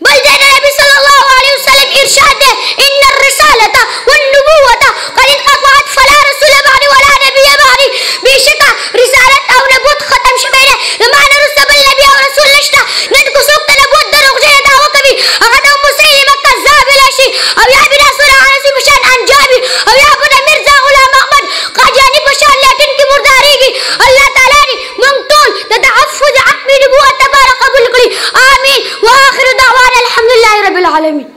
بل النبي صلى الله عليه وسلم إرشاده إن الرسالة والنبوة قد انقطعت فلا رسول بعدي ولا نبي بعدي. بيشتا رسالة أو نبوة ختم شفينا لما أنا رسول بل نبي أو رسول نشتا. ندقو سوق نبوة دروغ جهد أو كبي أغدا مسيلمة كذاب لا شيء. أو يعبي العالمين